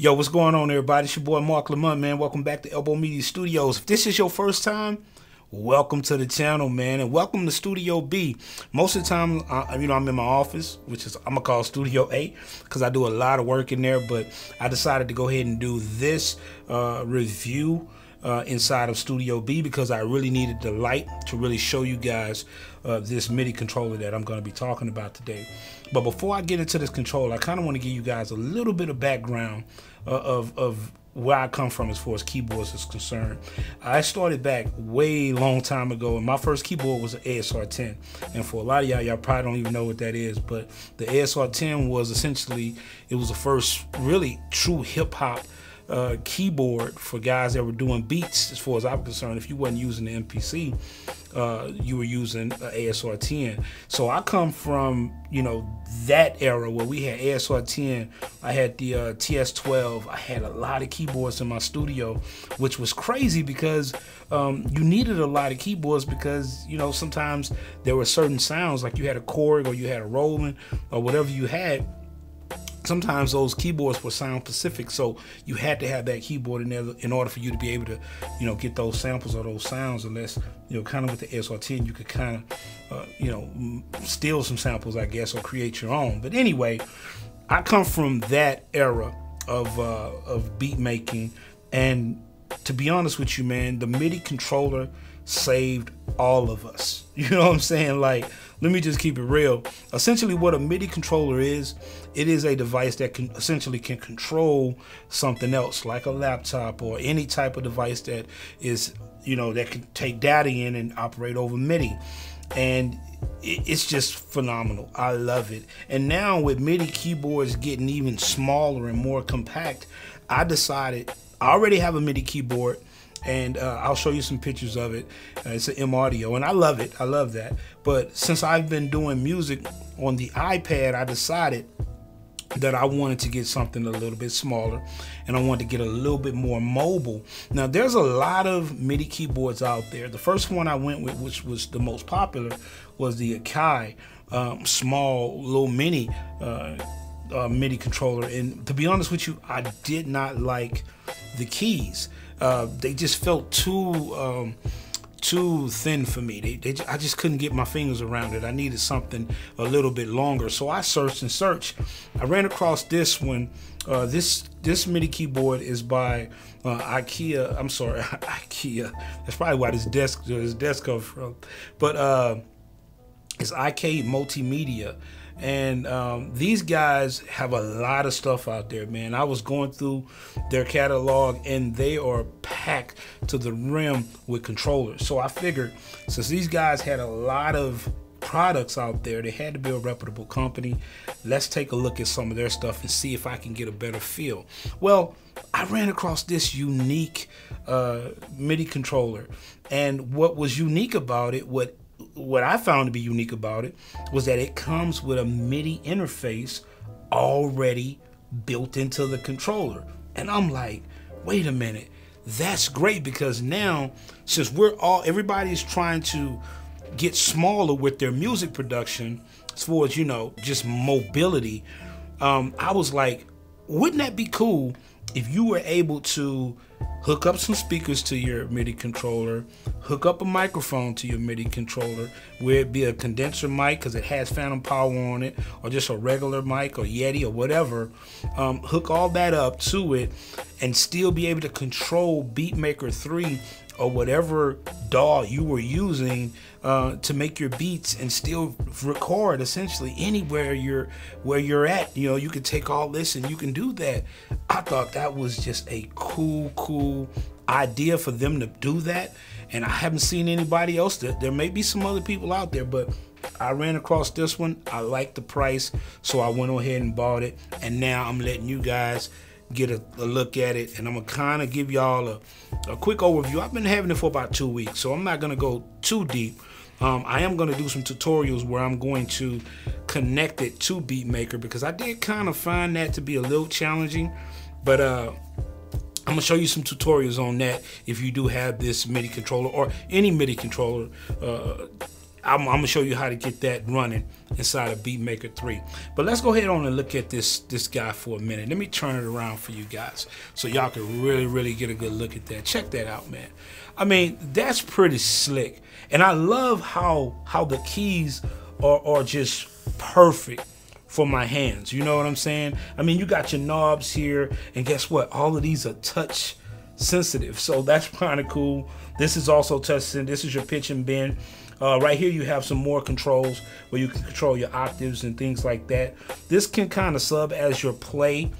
Yo, what's going on, everybody? It's your boy Mark Lamont, man. Welcome back to Elbow Media Studios. If this is your first time, welcome to the channel, man, and welcome to Studio B. Most of the time, uh, you know, I'm in my office, which is I'm gonna call Studio A, because I do a lot of work in there. But I decided to go ahead and do this uh, review uh, inside of Studio B because I really needed the light to really show you guys uh, this MIDI controller that I'm going to be talking about today. But before I get into this controller, I kind of want to give you guys a little bit of background uh, of, of where I come from as far as keyboards is concerned. I started back way long time ago, and my first keyboard was an ASR 10. And for a lot of y'all, y'all probably don't even know what that is, but the ASR 10 was essentially it was the first really true hip hop uh, keyboard for guys that were doing beats. As far as I'm concerned, if you wasn't using the MPC, uh, you were using ASR 10. So I come from you know that era where we had ASR 10. I had the uh, TS12. I had a lot of keyboards in my studio, which was crazy because um, you needed a lot of keyboards because you know sometimes there were certain sounds like you had a Korg or you had a Roland or whatever you had sometimes those keyboards were sound specific, so you had to have that keyboard in there in order for you to be able to, you know, get those samples or those sounds. Unless you know, kind of with the ASR 10, you could kind of, uh, you know, steal some samples, I guess, or create your own. But anyway, I come from that era of uh, of beat making, and to be honest with you, man, the MIDI controller saved all of us. You know what I'm saying? Like, let me just keep it real. Essentially, what a MIDI controller is, it is a device that can essentially can control something else, like a laptop or any type of device that is, you know, that can take data in and operate over MIDI. And it's just phenomenal. I love it. And now with MIDI keyboards getting even smaller and more compact, I decided I already have a MIDI keyboard and uh, I'll show you some pictures of it. Uh, it's an M Audio, and I love it. I love that. But since I've been doing music on the iPad, I decided that I wanted to get something a little bit smaller and I wanted to get a little bit more mobile. Now, there's a lot of MIDI keyboards out there. The first one I went with, which was the most popular, was the Akai um, small little mini uh, uh, MIDI controller. And to be honest with you, I did not like the keys. Uh, they just felt too um, too thin for me. They, they, I just couldn't get my fingers around it. I needed something a little bit longer. So I searched and searched. I ran across this one. Uh, this this MIDI keyboard is by uh, IKEA. I'm sorry, IKEA. That's probably why this desk this desk comes from. But uh, it's IK Multimedia. And um, these guys have a lot of stuff out there, man. I was going through their catalog and they are packed to the rim with controllers. So I figured since these guys had a lot of products out there, they had to be a reputable company. Let's take a look at some of their stuff and see if I can get a better feel. Well, I ran across this unique uh, MIDI controller. And what was unique about it, what what I found to be unique about it was that it comes with a MIDI interface already built into the controller. And I'm like, wait a minute, that's great because now, since we're all, everybody's trying to get smaller with their music production, as far as, you know, just mobility, um, I was like, wouldn't that be cool if you were able to hook up some speakers to your MIDI controller, hook up a microphone to your MIDI controller, where it be a condenser mic because it has phantom power on it, or just a regular mic or Yeti or whatever. Um, hook all that up to it and still be able to control Beatmaker 3 or whatever DAW you were using uh, to make your beats and still record essentially anywhere you're where you're at. You know, you can take all this and you can do that. I thought that was just a cool, cool idea for them to do that. And I haven't seen anybody else. That there may be some other people out there, but I ran across this one. I liked the price, so I went ahead and bought it. And now I'm letting you guys get a, a, look at it and I'm gonna kind of give y'all a, a quick overview. I've been having it for about two weeks, so I'm not gonna go too deep. Um, I am gonna do some tutorials where I'm going to connect it to Beatmaker because I did kind of find that to be a little challenging, but uh, I'm gonna show you some tutorials on that if you do have this MIDI controller or any MIDI controller. Uh, I'm, I'm, gonna show you how to get that running inside of BeatMaker 3. But let's go ahead on and look at this this guy for a minute. Let me turn it around for you guys so y'all can really, really get a good look at that. Check that out, man. I mean, that's pretty slick. And I love how how the keys are, are just perfect for my hands. You know what I'm saying? I mean, you got your knobs here, and guess what? All of these are touch sensitive. So that's kind of cool. This is also touch sensitive. This is your pitch and bend. Uh, right here, you have some more controls where you can control your octaves and things like that. This can kind of sub as your play.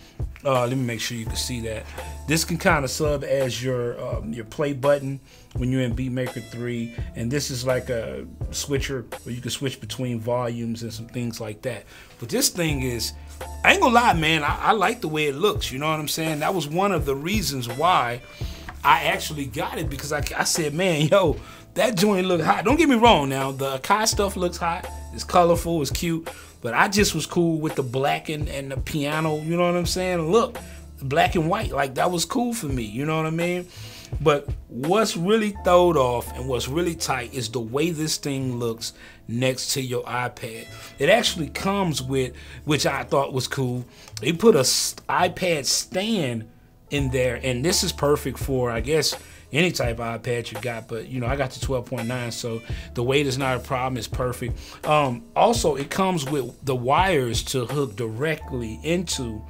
Uh, let me make sure you can see that. This can kind of sub as your um, your play button when you're in BeatMaker 3. And this is like a switcher where you can switch between volumes and some things like that. But this thing is, I ain't gonna lie, man, I, I like the way it looks. You know what I'm saying? That was one of the reasons why I actually got it because I, I said, man, yo, that joint look hot. Don't get me wrong now, the Akai stuff looks hot. It's colorful, it's cute. But I just was cool with the black and, and the piano, you know what I'm saying? Look, black and white, like that was cool for me, you know what I mean? But what's really throwed off and what's really tight is the way this thing looks next to your iPad. It actually comes with, which I thought was cool, they put a iPad stand in there, and this is perfect for, I guess, any type of iPad you got, but you know, I got the 12.9, so the weight is not a problem, it's perfect. Um, also, it comes with the wires to hook directly into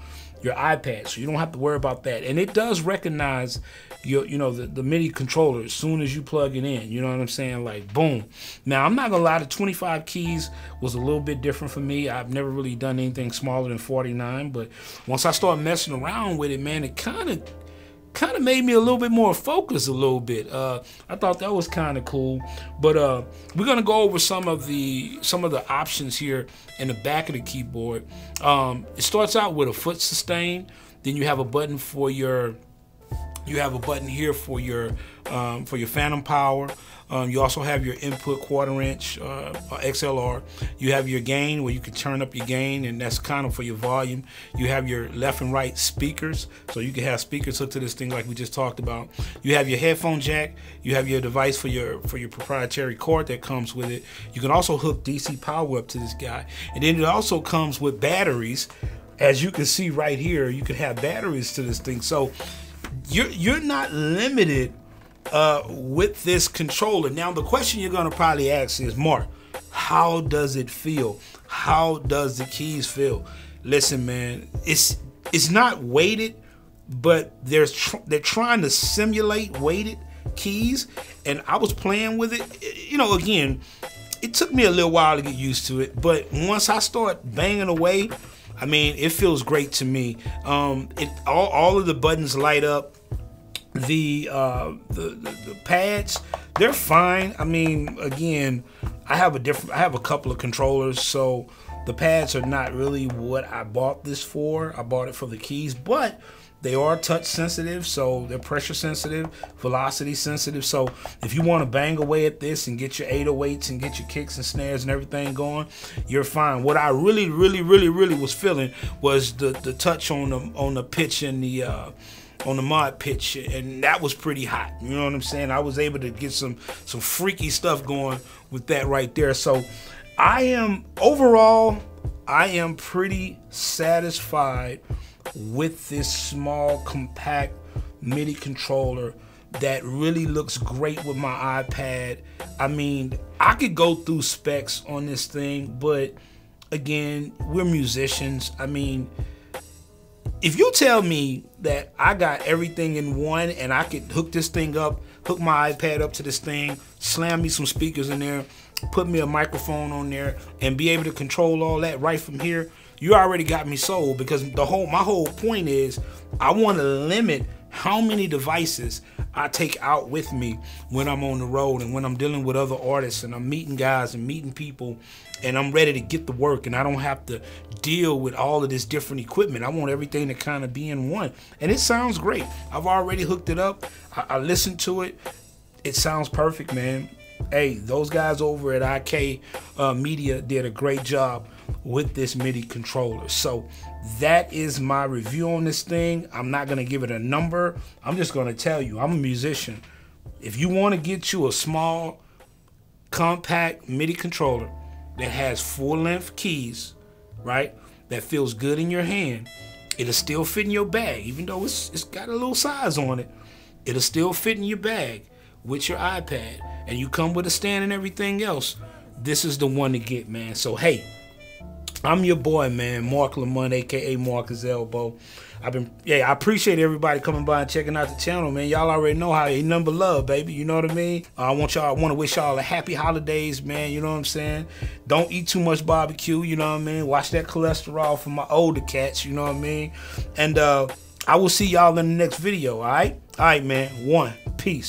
your iPad, so you don't have to worry about that. And it does recognize your, you know, the, the MIDI controller as soon as you plug it in. You know what I'm saying? Like boom. Now I'm not gonna lie, the 25 keys was a little bit different for me. I've never really done anything smaller than 49, but once I started messing around with it, man, it kind of kind of made me a little bit more focused a little bit. Uh, I thought that was kind of cool. But uh, we're gonna go over some of the some of the options here in the back of the keyboard. Um, it starts out with a foot sustain. Then you have a button for your you have a button here for your um, for your phantom power. Um, you also have your input quarter inch uh, XLR. You have your gain where you can turn up your gain, and that's kind of for your volume. You have your left and right speakers, so you can have speakers hooked to this thing like we just talked about. You have your headphone jack. You have your device for your for your proprietary cord that comes with it. You can also hook DC power up to this guy, and then it also comes with batteries. As you can see right here, you can have batteries to this thing. So you're you're not limited uh, with this controller. Now, the question you're going to probably ask is, Mark, how does it feel? How does the keys feel? Listen, man, it's it's not weighted, but there's tr they're trying to simulate weighted keys, and I was playing with it. You know, again, it took me a little while to get used to it, but once I start banging away, I mean, it feels great to me. Um, it all all of the buttons light up the, uh, the, the pads they're fine. I mean again i have a different i have a couple of controllers so the pads are not really what i bought this for. I bought it for the keys but they are touch sensitive so they're pressure sensitive velocity sensitive. So if you want to bang away at this and get your 808s and get your kicks and snares and everything going you're fine. What i really really really really was feeling was the the touch on the on the pitch and the uh on the mod pitch, and that was pretty hot. You know what I'm saying? I was able to get some some freaky stuff going with that right there. So I am overall, I am pretty satisfied with this small, compact MIDI controller that really looks great with my iPad. I mean, I could go through specs on this thing, but again, we're musicians. I mean, if you tell me that I got everything in one and I could hook this thing up, hook my iPad up to this thing, slam me some speakers in there, put me a microphone on there, and be able to control all that right from here, you already got me sold. Because the whole my whole point is I want to limit how many devices I take out with me when I'm on the road and when I'm dealing with other artists and I'm meeting guys and meeting people and I'm ready to get the work and I don't have to deal with all of this different equipment. I want everything to kind of be in one. And it sounds great. I've already hooked it up. I, I listened to it. It sounds perfect, man. Hey, those guys over at IK uh, Media did a great job with this MIDI controller. So that is my review on this thing. I'm not going to give it a number. I'm just going to tell you, I'm a musician. If you want to get you a small compact MIDI controller that has full length keys, right? That feels good in your hand. It'll still fit in your bag, even though it's it's got a little size on it. It'll still fit in your bag with your iPad, and you come with a stand and everything else. This is the one to get, man. So hey, I'm your boy, man, Mark Lamont, aka Marcus Elbow. I've been, yeah, I appreciate everybody coming by and checking out the channel, man. Y'all already know how a number love, baby. You know what I mean? Uh, I want y'all, I want to wish y'all a happy holidays, man. You know what I'm saying? Don't eat too much barbecue. You know what I mean? Watch that cholesterol for my older cats. You know what I mean? And uh, I will see y'all in the next video. All right? All right, man. One. Peace.